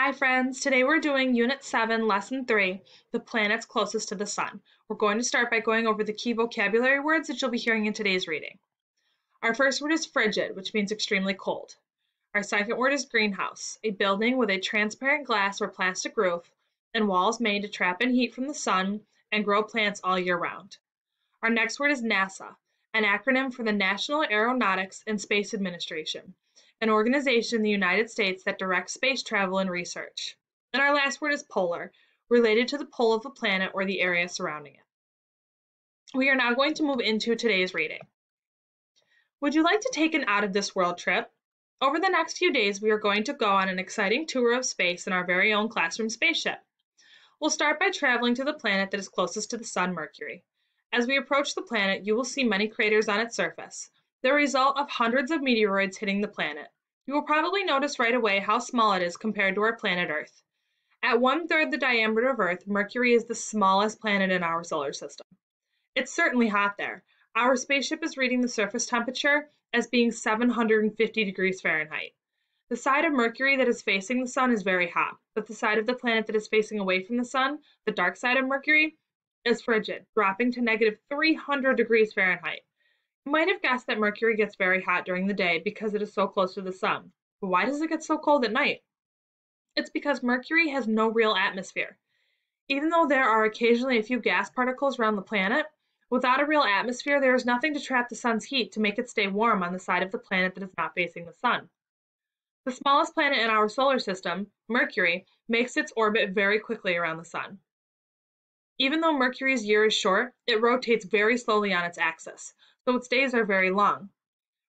Hi friends, today we're doing Unit 7, Lesson 3, the planets closest to the Sun. We're going to start by going over the key vocabulary words that you'll be hearing in today's reading. Our first word is frigid, which means extremely cold. Our second word is greenhouse, a building with a transparent glass or plastic roof and walls made to trap in heat from the sun and grow plants all year round. Our next word is NASA, an acronym for the National Aeronautics and Space Administration an organization in the United States that directs space travel and research. And our last word is polar, related to the pole of a planet or the area surrounding it. We are now going to move into today's reading. Would you like to take an out of this world trip? Over the next few days, we are going to go on an exciting tour of space in our very own classroom spaceship. We'll start by traveling to the planet that is closest to the Sun, Mercury. As we approach the planet, you will see many craters on its surface, the result of hundreds of meteoroids hitting the planet. You will probably notice right away how small it is compared to our planet Earth. At one third the diameter of Earth, Mercury is the smallest planet in our solar system. It's certainly hot there. Our spaceship is reading the surface temperature as being 750 degrees Fahrenheit. The side of Mercury that is facing the sun is very hot, but the side of the planet that is facing away from the sun, the dark side of Mercury, is frigid, dropping to negative 300 degrees Fahrenheit. You might have guessed that Mercury gets very hot during the day because it is so close to the sun. But why does it get so cold at night? It's because Mercury has no real atmosphere. Even though there are occasionally a few gas particles around the planet, without a real atmosphere, there is nothing to trap the sun's heat to make it stay warm on the side of the planet that is not facing the sun. The smallest planet in our solar system, Mercury, makes its orbit very quickly around the sun. Even though Mercury's year is short, it rotates very slowly on its axis, so its days are very long.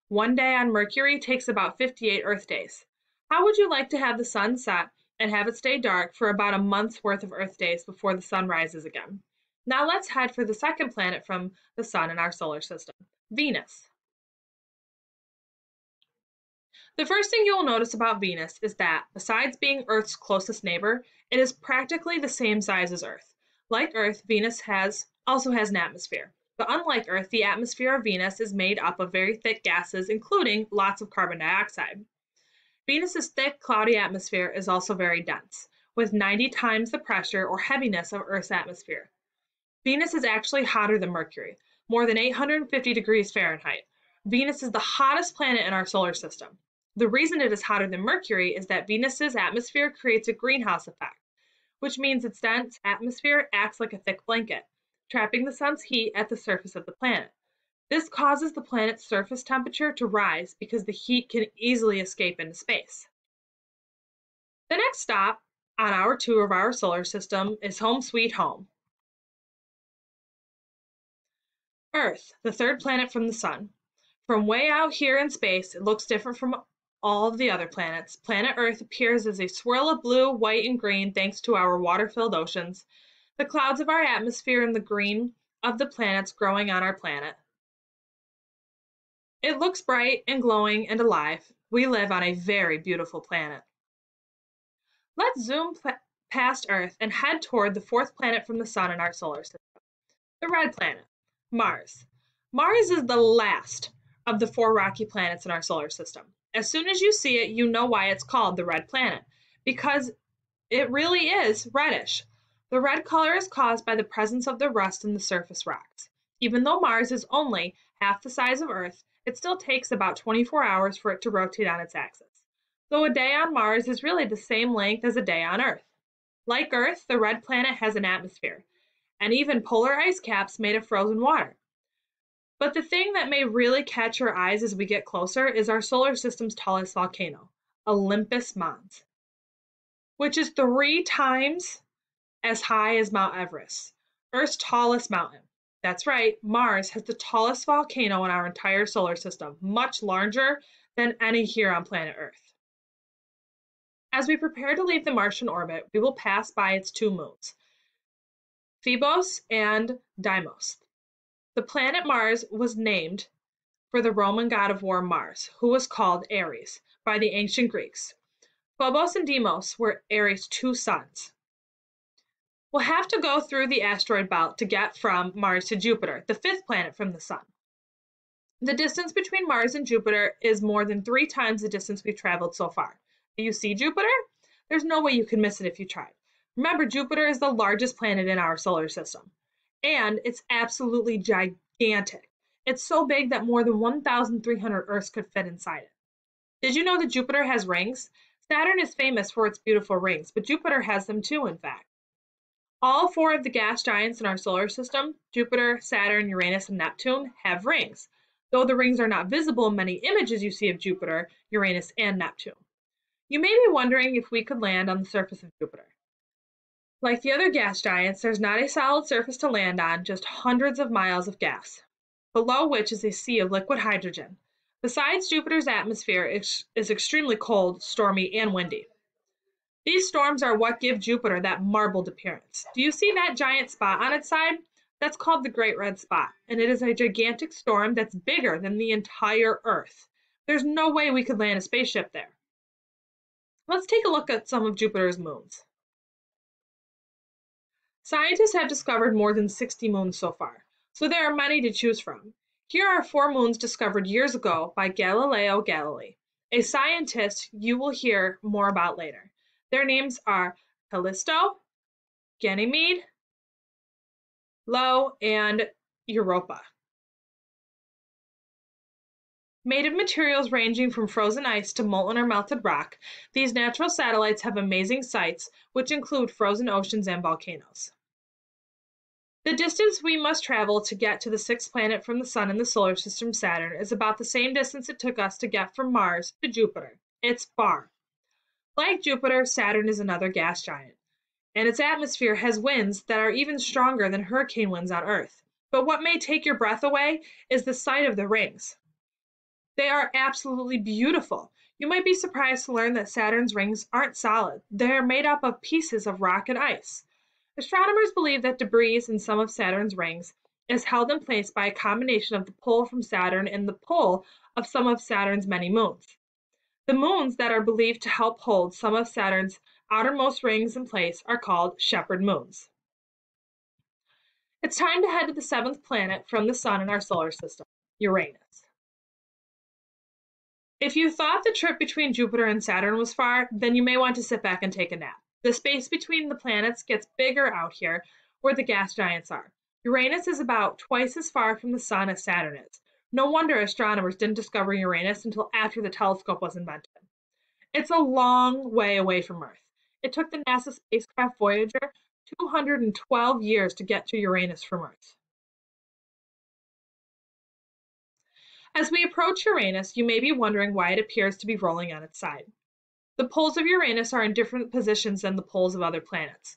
One day on Mercury takes about 58 Earth days. How would you like to have the sun set and have it stay dark for about a month's worth of Earth days before the sun rises again? Now let's head for the second planet from the sun in our solar system, Venus. The first thing you will notice about Venus is that, besides being Earth's closest neighbor, it is practically the same size as Earth. Like Earth, Venus has also has an atmosphere. But unlike Earth, the atmosphere of Venus is made up of very thick gases, including lots of carbon dioxide. Venus's thick, cloudy atmosphere is also very dense, with 90 times the pressure or heaviness of Earth's atmosphere. Venus is actually hotter than Mercury, more than 850 degrees Fahrenheit. Venus is the hottest planet in our solar system. The reason it is hotter than Mercury is that Venus's atmosphere creates a greenhouse effect, which means its dense atmosphere acts like a thick blanket trapping the sun's heat at the surface of the planet. This causes the planet's surface temperature to rise because the heat can easily escape into space. The next stop on our tour of our solar system is home sweet home. Earth, the third planet from the sun. From way out here in space, it looks different from all of the other planets. Planet Earth appears as a swirl of blue, white, and green thanks to our water-filled oceans, the clouds of our atmosphere and the green of the planets growing on our planet. It looks bright and glowing and alive. We live on a very beautiful planet. Let's zoom past Earth and head toward the fourth planet from the Sun in our solar system, the red planet, Mars. Mars is the last of the four rocky planets in our solar system. As soon as you see it, you know why it's called the red planet, because it really is reddish, the red color is caused by the presence of the rust in the surface rocks. Even though Mars is only half the size of Earth, it still takes about 24 hours for it to rotate on its axis. So a day on Mars is really the same length as a day on Earth. Like Earth, the red planet has an atmosphere, and even polar ice caps made of frozen water. But the thing that may really catch your eyes as we get closer is our solar system's tallest volcano, Olympus Mons, which is three times as high as Mount Everest, Earth's tallest mountain. That's right, Mars has the tallest volcano in our entire solar system, much larger than any here on planet Earth. As we prepare to leave the Martian orbit, we will pass by its two moons, Phobos and Deimos. The planet Mars was named for the Roman god of war Mars, who was called Ares by the ancient Greeks. Phobos and Deimos were Ares' two sons. We'll have to go through the asteroid belt to get from Mars to Jupiter, the fifth planet from the Sun. The distance between Mars and Jupiter is more than three times the distance we've traveled so far. Do you see Jupiter? There's no way you could miss it if you tried. Remember, Jupiter is the largest planet in our solar system, and it's absolutely gigantic. It's so big that more than 1,300 Earths could fit inside it. Did you know that Jupiter has rings? Saturn is famous for its beautiful rings, but Jupiter has them too, in fact. All four of the gas giants in our solar system, Jupiter, Saturn, Uranus, and Neptune, have rings, though the rings are not visible in many images you see of Jupiter, Uranus, and Neptune. You may be wondering if we could land on the surface of Jupiter. Like the other gas giants, there's not a solid surface to land on, just hundreds of miles of gas, below which is a sea of liquid hydrogen. Besides, Jupiter's atmosphere is, is extremely cold, stormy, and windy. These storms are what give Jupiter that marbled appearance. Do you see that giant spot on its side? That's called the Great Red Spot, and it is a gigantic storm that's bigger than the entire Earth. There's no way we could land a spaceship there. Let's take a look at some of Jupiter's moons. Scientists have discovered more than 60 moons so far, so there are many to choose from. Here are four moons discovered years ago by Galileo Galilei, a scientist you will hear more about later. Their names are Callisto, Ganymede, Io, and Europa. Made of materials ranging from frozen ice to molten or melted rock, these natural satellites have amazing sights, which include frozen oceans and volcanoes. The distance we must travel to get to the sixth planet from the Sun in the solar system, Saturn, is about the same distance it took us to get from Mars to Jupiter. It's far. Like Jupiter, Saturn is another gas giant, and its atmosphere has winds that are even stronger than hurricane winds on Earth. But what may take your breath away is the sight of the rings. They are absolutely beautiful. You might be surprised to learn that Saturn's rings aren't solid. They're made up of pieces of rock and ice. Astronomers believe that debris in some of Saturn's rings is held in place by a combination of the pull from Saturn and the pull of some of Saturn's many moons. The moons that are believed to help hold some of Saturn's outermost rings in place are called shepherd moons. It's time to head to the seventh planet from the Sun in our solar system, Uranus. If you thought the trip between Jupiter and Saturn was far, then you may want to sit back and take a nap. The space between the planets gets bigger out here where the gas giants are. Uranus is about twice as far from the Sun as Saturn is. No wonder astronomers didn't discover Uranus until after the telescope was invented. It's a long way away from Earth. It took the NASA spacecraft Voyager 212 years to get to Uranus from Earth. As we approach Uranus, you may be wondering why it appears to be rolling on its side. The poles of Uranus are in different positions than the poles of other planets.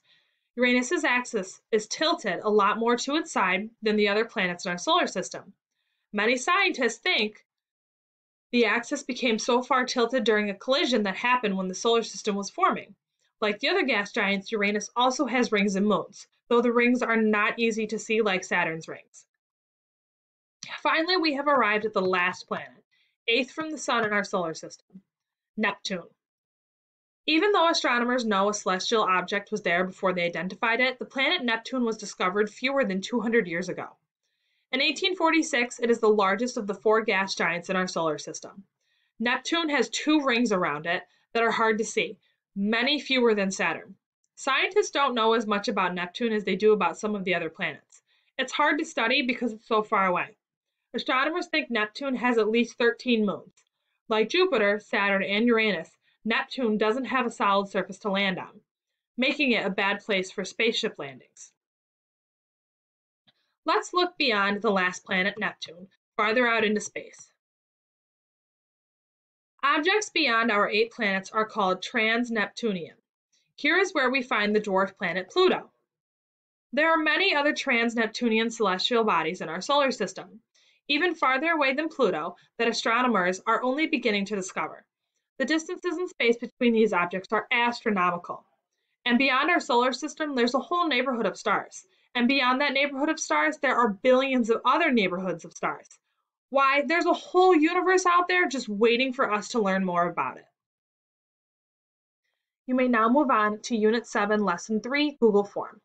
Uranus's axis is tilted a lot more to its side than the other planets in our solar system. Many scientists think the axis became so far tilted during a collision that happened when the solar system was forming. Like the other gas giants, Uranus also has rings and moons, though the rings are not easy to see like Saturn's rings. Finally, we have arrived at the last planet, eighth from the Sun in our solar system, Neptune. Even though astronomers know a celestial object was there before they identified it, the planet Neptune was discovered fewer than 200 years ago. In 1846, it is the largest of the four gas giants in our solar system. Neptune has two rings around it that are hard to see, many fewer than Saturn. Scientists don't know as much about Neptune as they do about some of the other planets. It's hard to study because it's so far away. Astronomers think Neptune has at least 13 moons. Like Jupiter, Saturn, and Uranus, Neptune doesn't have a solid surface to land on, making it a bad place for spaceship landings. Let's look beyond the last planet, Neptune, farther out into space. Objects beyond our eight planets are called trans-Neptunian. Here is where we find the dwarf planet Pluto. There are many other trans-Neptunian celestial bodies in our solar system, even farther away than Pluto, that astronomers are only beginning to discover. The distances in space between these objects are astronomical. And beyond our solar system, there's a whole neighborhood of stars. And beyond that neighborhood of stars, there are billions of other neighborhoods of stars. Why, there's a whole universe out there just waiting for us to learn more about it. You may now move on to Unit 7, Lesson 3, Google Form.